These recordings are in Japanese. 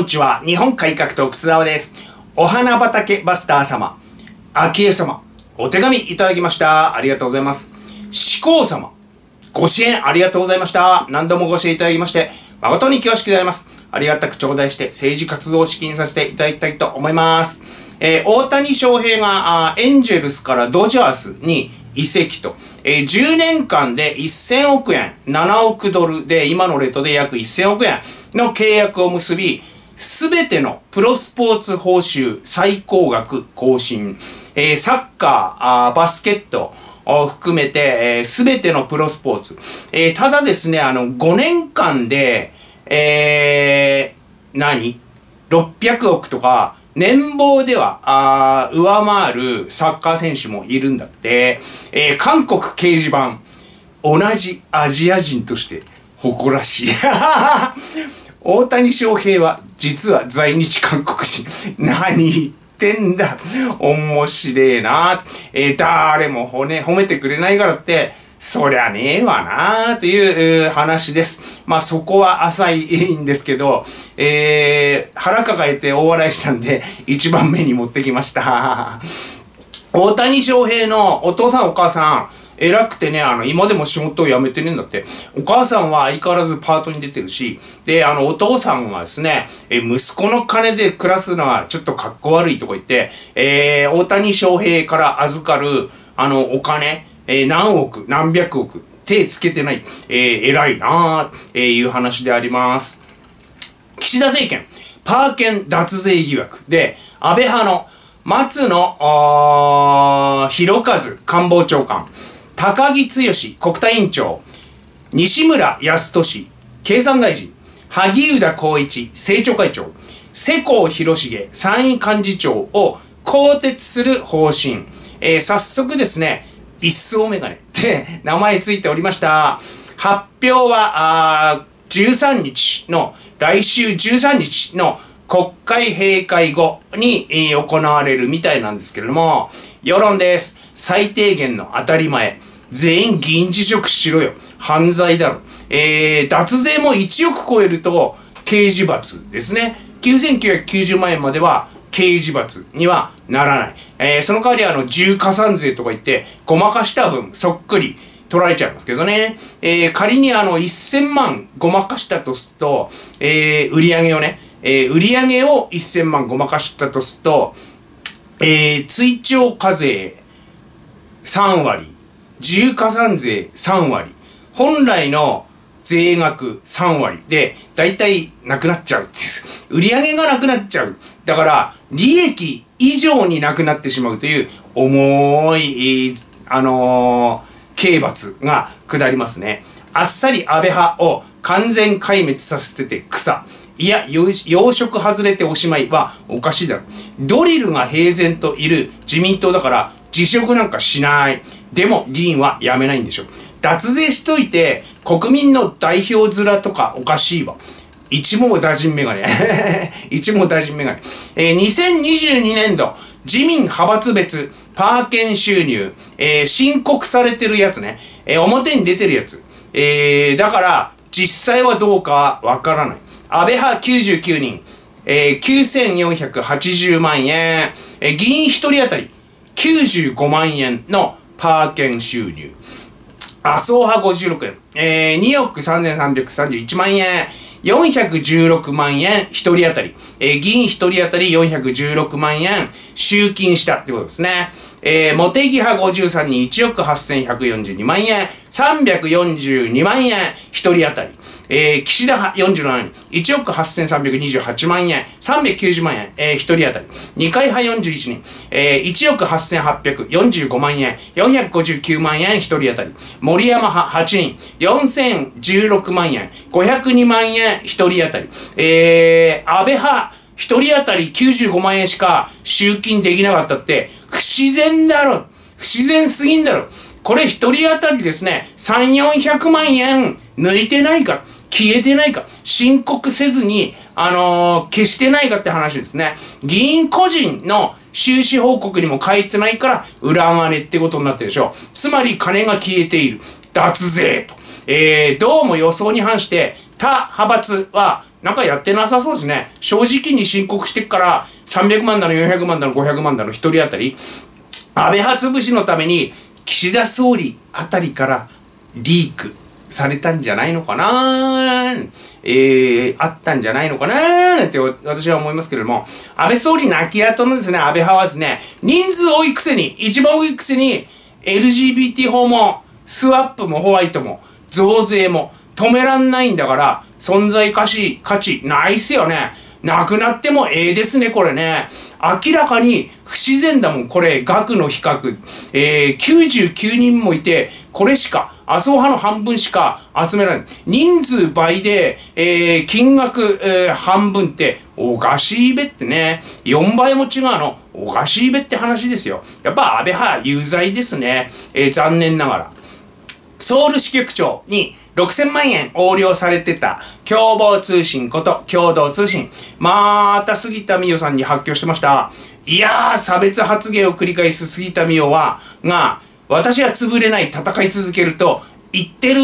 こんにちは。日本改革党靴沢です。お花畑バスター様、昭恵様、お手紙いただきました。ありがとうございます。志功様、ご支援ありがとうございました。何度もご支援いただきまして、誠に恐縮であります。ありがたく頂戴して政治活動を資金させていただきたいと思います。えー、大谷翔平がエンジェルスからドジャースに移籍と、えー、10年間で1000億円、7億ドルで、今のレートで約1000億円の契約を結び、すべてのプロスポーツ報酬最高額更新、えー、サッカー、あーバスケット、を含めて、す、えー、べ、てのプロスポーツ。えー、ただですね、あの、5年間で、えー、何 ?600 億とか、年俸では、あ上回るサッカー選手もいるんだって、えー、韓国掲示板、同じアジア人として誇らしい。大谷翔平は実は在日韓国人。何言ってんだ。面白えな。えー、誰も骨褒めてくれないからって、そりゃねえわなという話です。まあそこは浅いんですけど、えー、腹抱えて大笑いしたんで、一番目に持ってきました。大谷翔平のお父さんお母さん、偉くてね、あの、今でも仕事を辞めてねえんだって。お母さんは相変わらずパートに出てるし、で、あの、お父さんはですね、え、息子の金で暮らすのはちょっとかっこ悪いとか言って、えー、大谷翔平から預かる、あの、お金、えー、何億、何百億、手つけてない、えー、偉いなー、えー、いう話であります。岸田政権、パーケン脱税疑惑で、安倍派の松野博一官房長官、高木剛国対委員長、西村康稔経産大臣、萩生田光一政調会長、世耕弘成参院幹事長を更迭する方針。えー、早速ですね、一層メガネって名前ついておりました。発表は、あ13日の、来週13日の国会閉会後に、えー、行われるみたいなんですけれども、世論です。最低限の当たり前。全員議員辞職しろよ。犯罪だろ。えー、脱税も1億超えると刑事罰ですね。9990万円までは刑事罰にはならない。えー、その代わりあの、重加算税とか言って、ごまかした分、そっくり取られちゃいますけどね。えー、仮にあの、1000万ごまかしたとすると、えー、売上をね、えー、売上を1000万ごまかしたとすると、えー、追徴課税3割、重加算税3割、本来の税額3割で、だいたいなくなっちゃうっていう。売上がなくなっちゃう。だから、利益以上になくなってしまうという重い、あのー、刑罰が下りますね。あっさり安倍派を完全壊滅させてて草。いや、養殖外れておしまいはおかしいだろ。ドリルが平然といる自民党だから辞職なんかしない。でも議員は辞めないんでしょ。脱税しといて国民の代表面とかおかしいわ。一網打尽メガネ。一網打尽メガネ。えー、2022年度、自民派閥別パーケン収入、えー、申告されてるやつね。えー、表に出てるやつ。えー、だから、実際はどうかはわからない。安倍派99人、えー、9480万円、えー、議員1人当たり95万円のパーケン収入。麻生派56円、えー、2億3331万円、416万円。1人当たり、えー、議員1人当たり416万円。集金したってことですね。えー、茂木派53人1億8142万円、342万円。1人当たり。えー、岸田派47人、1億8328万円、390万円、えー、1人当たり。二階派41人、えー、1億8845万円、459万円。1人当たり。森山派8人、4016万円、502万円。1人当たり。えー、安倍派1人当たり95万円しか集金できなかったって、不自然だろ不自然すぎんだろこれ1人当たりですね、3、400万円抜いてないか消えてないか、申告せずに、あのー、消してないかって話ですね。議員個人の収支報告にも書いてないから、裏金ってことになってるでしょう。つまり金が消えている。脱税と。えー、どうも予想に反して、他派閥はなんかやってなさそうですね。正直に申告してっから、300万だの400万だの500万だの1人当たり、安倍派潰しのために、岸田総理あたりからリークされたんじゃないのかなえー、あったんじゃないのかななんて私は思いますけれども、安倍総理泣き跡のですね、安倍派はですね、人数多いくせに、一番多いくせに、LGBT 法も、スワップもホワイトも、増税も、止めらんないんだから、存在価値、価値、ないっすよね。なくなってもええですね、これね。明らかに不自然だもん、これ、額の比較。えー、99人もいて、これしか、麻生派の半分しか集められない。人数倍で、えー、金額、えー、半分って、おかしいべってね。4倍も違うの。おかしいべって話ですよ。やっぱ安倍派有罪ですね。えー、残念ながら。ソウル支局長に6000万円横領されてた共謀通信こと共同通信。また杉田美代さんに発表してました。いやー、差別発言を繰り返す杉田美代は、が、私は潰れない戦い続けると言ってる、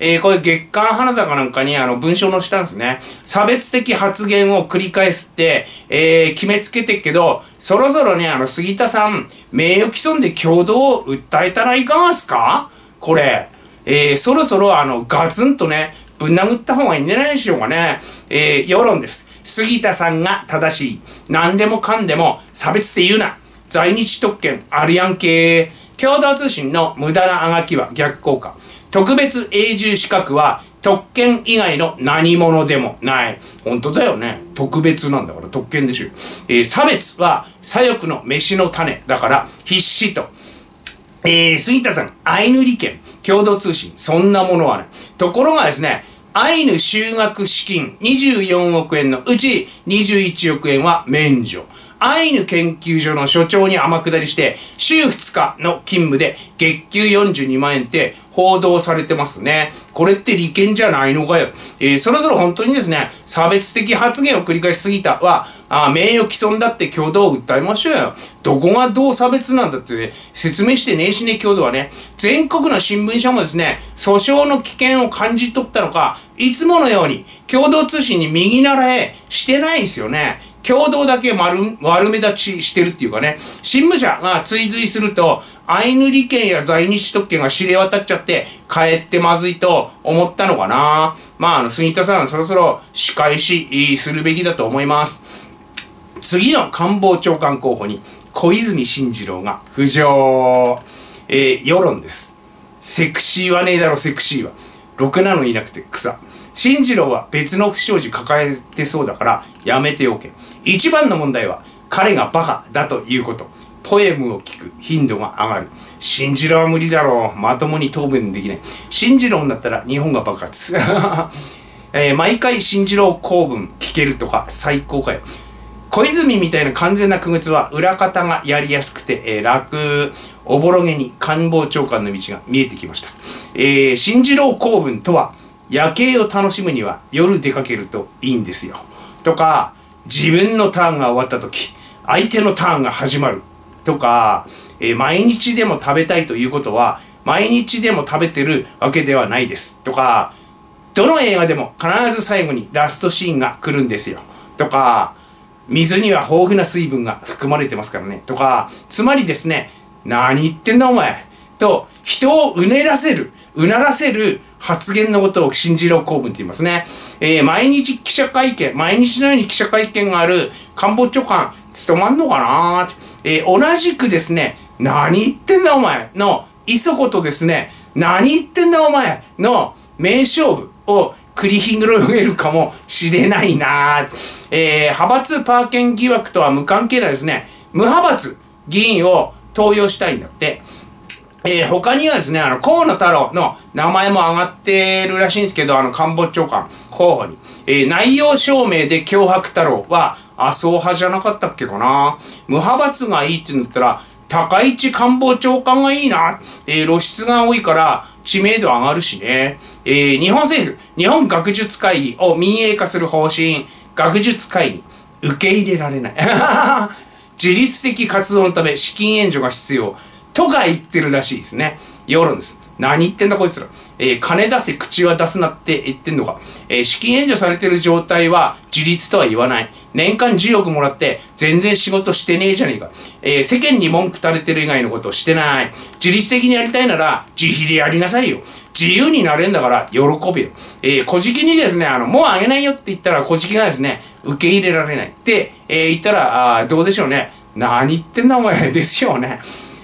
えー、これ月刊花田かなんかにあの文章載したんですね。差別的発言を繰り返すって、えー、決めつけてっけど、そろそろね、あの、杉田さん、名誉毀損で共同を訴えたらいかがすか？これ。えー、そろそろあの、ガツンとね、ぶん殴った方がいいんじゃないでしょうかね。えー、世論です。杉田さんが正しい。何でもかんでも差別って言うな。在日特権あるやんけ共同通信の無駄なあがきは逆効果。特別永住資格は特権以外の何者でもない。本当だよね。特別なんだから特権でしょ。えー、差別は左翼の飯の種だから必死と。えー、杉田さん、アイヌ利権、共同通信、そんなものはない。ところがですね、アイヌ就学資金24億円のうち21億円は免除。アイヌ研究所の所長に天下りして、週2日の勤務で月給42万円って報道されてますね。これって利権じゃないのかよ。えー、そろそろ本当にですね、差別的発言を繰り返しすぎたは、あ名誉毀損だって共同を訴えましょうよ。どこがどう差別なんだって、ね、説明してねえしね共同はね、全国の新聞社もですね、訴訟の危険を感じ取ったのか、いつものように共同通信に右習えしてないですよね。共同だけ丸悪目立ちしてるっていうかね、新聞社が追随すると、アイヌ利権や在日特権が知れ渡っちゃって、帰ってまずいと思ったのかな。まあ、あの、杉田さん、そろそろ仕返しするべきだと思います。次の官房長官候補に、小泉進次郎が浮上。えー、世論です。セクシーはねえだろ、セクシーは。ろくなのいなくて草。進次郎は別の不祥事抱えてそうだからやめておけ。一番の問題は彼がバカだということ。ポエムを聞く頻度が上がる。進次郎は無理だろう。まともに答弁できない。進次郎になったら日本が爆発。えー、毎回進次郎公文聞けるとか最高かよ。小泉みたいな完全な区別は裏方がやりやすくて、えー、楽、おぼろげに官房長官の道が見えてきました。えー、進次郎公文とは、夜景を楽しむには夜出かけるといいんですよ。とか、自分のターンが終わった時、相手のターンが始まる。とか、えー、毎日でも食べたいということは、毎日でも食べてるわけではないです。とか、どの映画でも必ず最後にラストシーンが来るんですよ。とか、水には豊富な水分が含まれてますからね。とか、つまりですね、何言ってんだお前。と、人をうねらせる、うならせる発言のことを新次郎公文と言いますね。えー、毎日記者会見、毎日のように記者会見がある官房長官、務まんのかな？えー、同じくですね、何言ってんだお前？の、磯子とですね、何言ってんだお前？の名勝負を繰り広げるかもしれないなえー、派閥パーケン疑惑とは無関係なですね、無派閥議員を登用したいんだって。えー、他にはですね、あの、河野太郎の名前も上がってるらしいんですけど、あの、官房長官候補に。えー、内容証明で脅迫太郎は麻生派じゃなかったっけかな。無派閥がいいって言うんだったら、高市官房長官がいいな。えー、露出が多いから知名度上がるしね。えー、日本政府、日本学術会議を民営化する方針、学術会議、受け入れられない。自律的活動のため資金援助が必要。とか言ってるらしいですね。世論です。何言ってんだこいつら。えー、金出せ、口は出すなって言ってんのか。えー、資金援助されてる状態は自立とは言わない。年間10億もらって全然仕事してねえじゃねえか。えー、世間に文句垂れてる以外のことをしてない。自律的にやりたいなら自費でやりなさいよ。自由になれんだから喜べよ。えー、小じきにですね、あの、もうあげないよって言ったら小じきがですね、受け入れられない。って、えー、言ったら、あどうでしょうね。何言ってんだお前ですよね。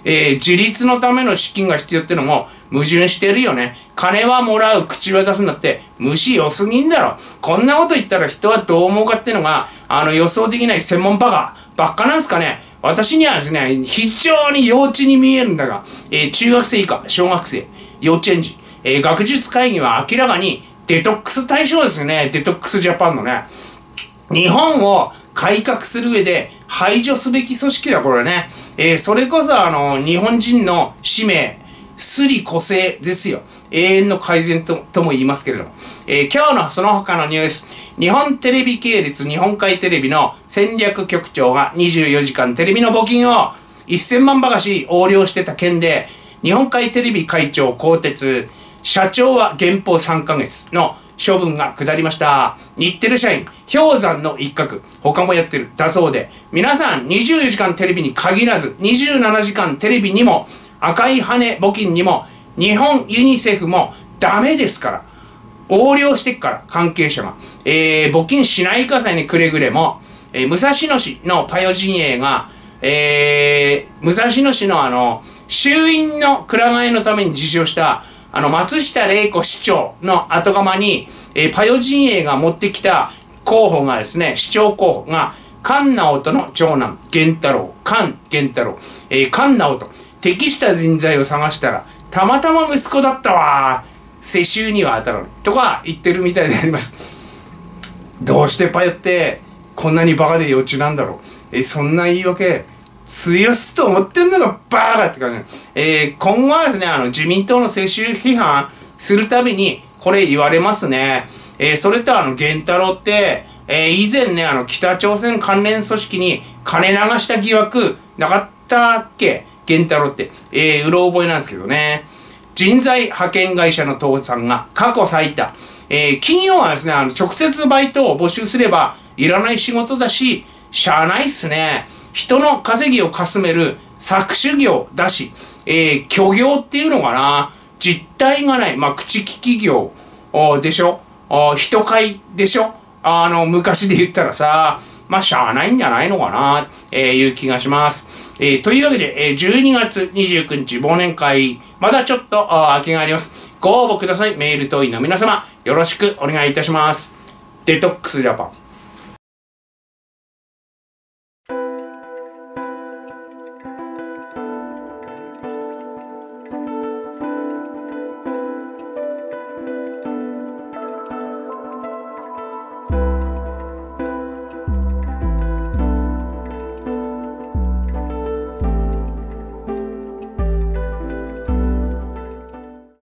えー、自立のための資金が必要ってのも矛盾してるよね。金はもらう、口は出すんだって、虫良すぎんだろ。こんなこと言ったら人はどう思うかってのが、あの予想できない専門バカばっかなんすかね。私にはですね、非常に幼稚に見えるんだが、えー、中学生以下、小学生、幼稚園児、えー、学術会議は明らかにデトックス対象ですね。デトックスジャパンのね。日本を改革する上で排除すべき組織だ、これね。えー、それこそあの、日本人の使命、すり個性ですよ。永遠の改善ととも言いますけれども。えー、今日のその他のニュース、日本テレビ系列日本海テレビの戦略局長が24時間テレビの募金を1000万ばかし横領してた件で、日本海テレビ会長更迭、社長は減俸3ヶ月の処分が下りました。日テレ社員、氷山の一角、他もやってる、だそうで、皆さん24時間テレビに限らず、27時間テレビにも、赤い羽募金にも、日本ユニセフもダメですから。横領してっから、関係者が。えー、募金しないかさにくれぐれも、えー、武蔵野市のパヨ陣営が、えー、武蔵野市のあの、衆院のくら替えのために実施をした、あの、松下玲子市長の後釜に、えー、パヨ陣営が持ってきた候補がですね、市長候補が、菅直人の長男、源太郎、菅源太郎、えー、菅直人、適した人材を探したら、たまたま息子だったわ世襲には当たらない。とか言ってるみたいであります。どうしてパヨって、こんなにバカで幼稚なんだろう。えそんな言い訳、強すと思ってんのがバーカって感じ。えー、今後はですね、あの、自民党の世襲批判するたびに、これ言われますね。えー、それとあの、源太郎って、えー、以前ね、あの、北朝鮮関連組織に金流した疑惑なかったっけ？源太郎って。えー、うろ覚えなんですけどね。人材派遣会社の倒産が過去最多。えー、企業はですね、あの、直接バイトを募集すればいらない仕事だし、しゃあないっすね。人の稼ぎをかすめる搾取業だし、えー、虚業っていうのかな？実体がない。まあ、口利き業でしょ？人買いでしょ？あの、昔で言ったらさ、まあ、しゃあないんじゃないのかな、えー、いう気がします。えー、というわけで、えー、12月29日忘年会、まだちょっと空きがあります。ご応募ください。メール等員の皆様、よろしくお願いいたします。デトックスジャパン。